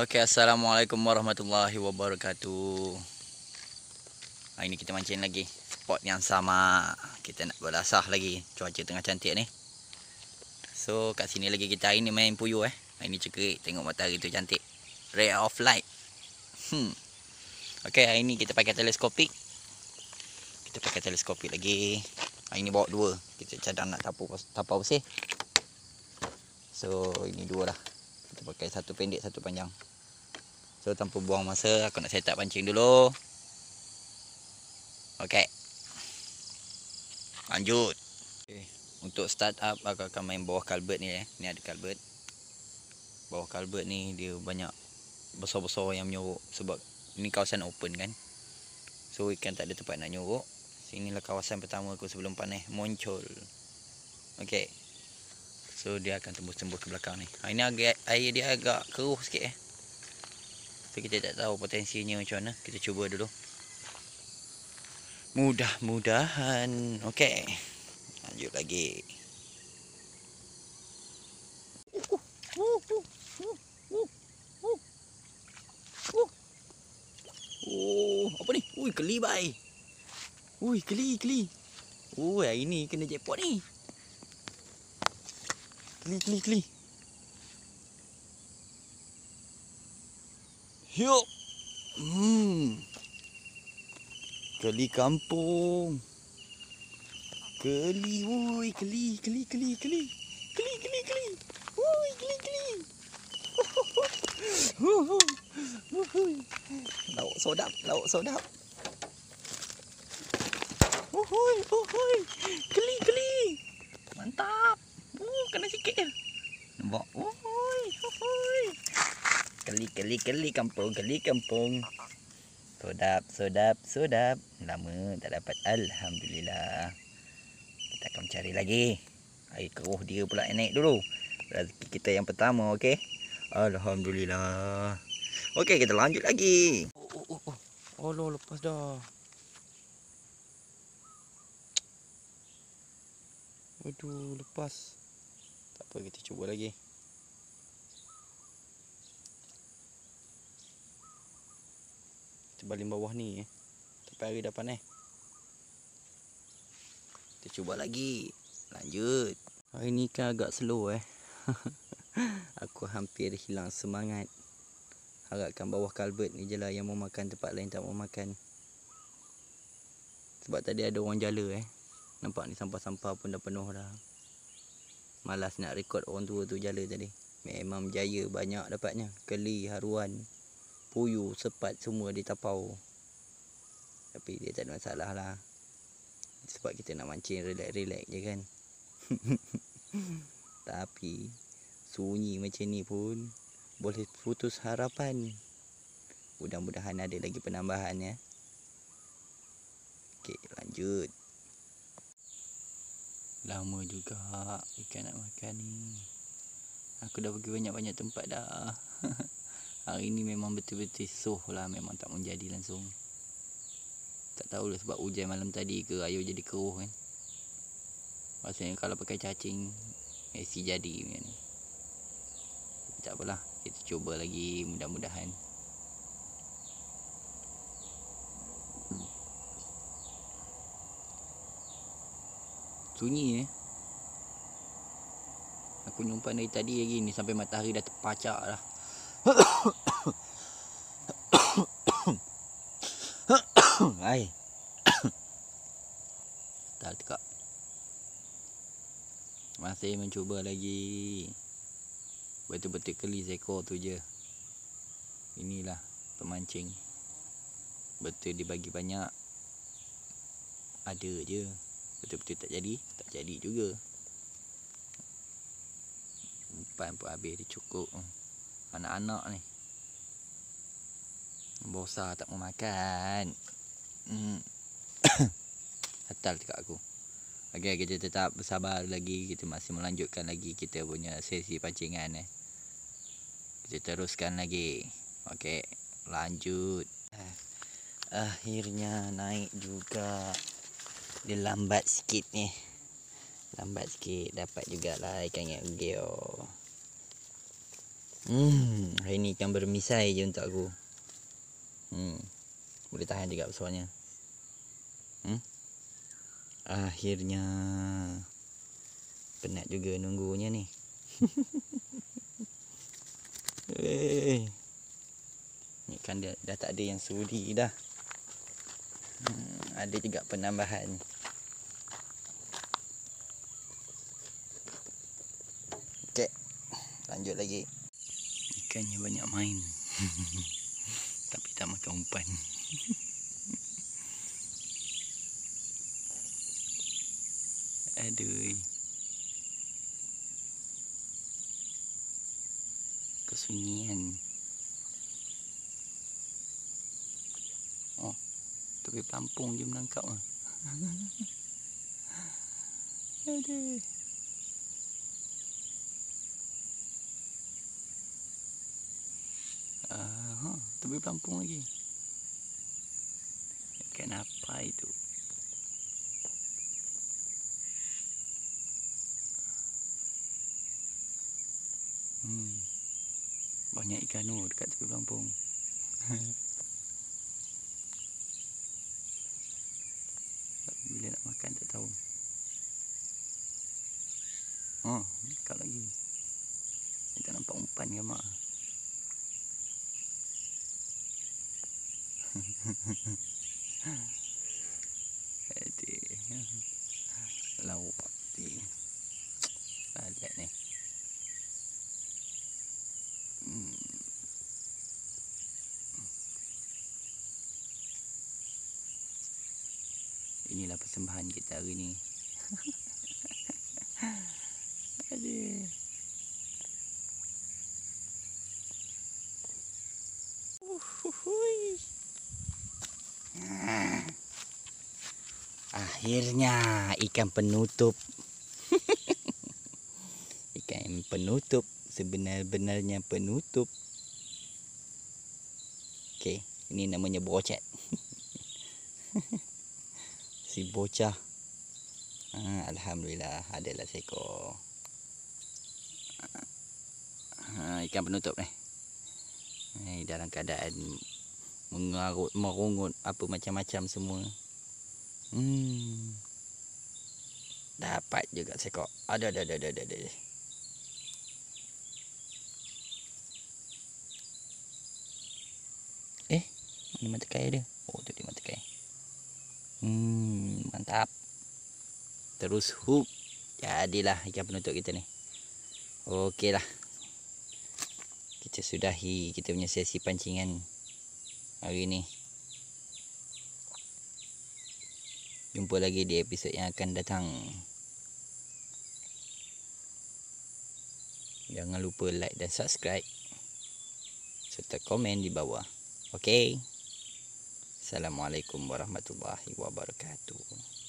Okey, Assalamualaikum warahmatullahi wabarakatuh. Hari ni kita mancing lagi. Spot yang sama. Kita nak belasah lagi. Cuaca tengah cantik ni. So, kat sini lagi kita hari ni main puyuh eh. Hari ni cekerik. Tengok matahari tu cantik. Ray of light. Hmm. Okey, hari ni kita pakai teleskopik. Kita pakai teleskopik lagi. Hari ni bawa dua. Kita cadang nak tapu tapau bersih. So, ini dua lah. Kita pakai satu pendek, satu panjang. So, tanpa buang masa, aku nak set up pancing dulu. Okey. Lanjut. Okay. Untuk start up, aku akan main bawah kalbet ni eh. Ni ada kalbet. Bawah kalbet ni, dia banyak besar-besar yang menyorok. Sebab ini kawasan open kan. So, ikan tak ada tempat nak nyorok. Sinilah kawasan pertama aku sebelum panas. Muncul. Okey. So dia akan tembus-tembus ke belakang ni. Ha, ini agak air dia agak keruh sikit eh. So kita tak tahu potensinya macam mana. Kita cuba dulu. Mudah-mudahan. Okey. Lanjut lagi. Oh, apa ni? Ui, keli bai. Ui, keli, keli. Ui, hari ni kena jackpot ni. Keli, keli, keli. Yuk. Hmm. Keli kampung. Keli, woi, keli, keli, keli, keli. Keli, keli, keli. Woi, keli, keli. Lauk sodap, lauk sodap. Uhui, uhui. Keli, keli. Mantap. Uh, kena sikit. Nampak? Uhui, uhui. Keli, keli, keli kampung, keli kampung. Sodap, sodap, sodap. Lama tak dapat. Alhamdulillah. Kita akan mencari lagi. Air keruh dia pula naik dulu. Rezeki kita yang pertama, okey? Alhamdulillah. Okey, kita lanjut lagi. Oh, oh, oh, oh. Oh, lo, lepas dah. Aduh, lepas. Tak apa, kita cuba lagi. Baling bawah ni eh. Tapi hari dah panas. Kita cuba lagi. Lanjut. Hari ni kan agak slow eh. Aku hampir hilang semangat. Harapkan bawah kalbet ni je lah yang mau makan tempat lain tak mau makan. Sebab tadi ada orang jala eh. Nampak ni sampah-sampah pun dah penuh dah. Malas nak rekod orang tua tu jala tadi. Memang jaya banyak dapatnya. Keli, haruan, puyuh, sepat semua ditapau. Tapi dia tak ada masalah lah. Sebab kita nak mancing relax-relax je kan. Tapi sunyi macam ni pun boleh putus harapan. Mudah-mudahan ada lagi penambahan ya. Okey, lanjut. Lama juga ikan nak makan ni. Aku dah pergi banyak-banyak tempat dah. Hari ni memang betul-betul soh lah. Memang tak menjadi langsung. Tak tahulah sebab hujan malam tadi ke air jadi keruh kan. Maksudnya kalau pakai cacing, mesti jadi kan. Tak apalah. Kita cuba lagi mudah-mudahan. Sunyi eh. Aku nyumpan dari tadi lagi ni sampai matahari dah terpacak dah. Hai. tak tekak. Masih mencuba lagi. Betul-betul keli seekor tu je. Inilah pemancing. Betul dibagi banyak. Ada je. Betul-betul tak jadi, tak jadi juga. Umpan pun habis dia cukup. Anak-anak ni. Bosa tak mau makan. Hmm. Hatal dekat aku. Okey, kita tetap bersabar lagi. Kita masih melanjutkan lagi kita punya sesi pancingan eh. Kita teruskan lagi. Okey, lanjut. Akhirnya naik juga. Dia lambat sikit ni. Lambat sikit dapat jugalah ikan yang geo. Hmm, hari ni ikan bermisai je untuk aku. Hmm. Boleh tahan juga besarnya. Hmm. Akhirnya penat juga nunggunya ni. Eh. Ni kan dia dah tak ada yang sudi dah. Hmm, ada juga penambahan. Okey. Lanjut lagi. Ikannya banyak main. Tapi tak makan umpan. Aduh. Kesunyian. Oh. Tapi pelampung je menangkap ah. Aduh. Ah, ha, tapi pelampung lagi. Ikan apa itu? Hmm. Banyak ikan tu dekat tepi pelampung. Bila nak makan tak tahu. Oh, dekat lagi. Kita nampak umpan ke mak? Hmm. Inilah persembahan kita hari ni. Aduh. Uhuhui. Ah. Akhirnya ikan penutup. ikan penutup sebenar-benarnya penutup. Okey, ini namanya bocet. si bocah. Ha, Alhamdulillah adalah seekor. Ha, ikan penutup ni. Ni dalam keadaan mengarut, merungut apa macam-macam semua. Hmm. Dapat juga seekor. Ada ada ada ada ada. Eh, mana mata kai dia? Oh, tu dia mata kai. Hmm, mantap. Terus hook. Jadilah ikan penutup kita ni. Okeylah. Kita sudahi kita punya sesi pancingan hari ni. Jumpa lagi di episod yang akan datang. Jangan lupa like dan subscribe. Serta komen di bawah. Okey. Assalamualaikum warahmatullahi wabarakatuh.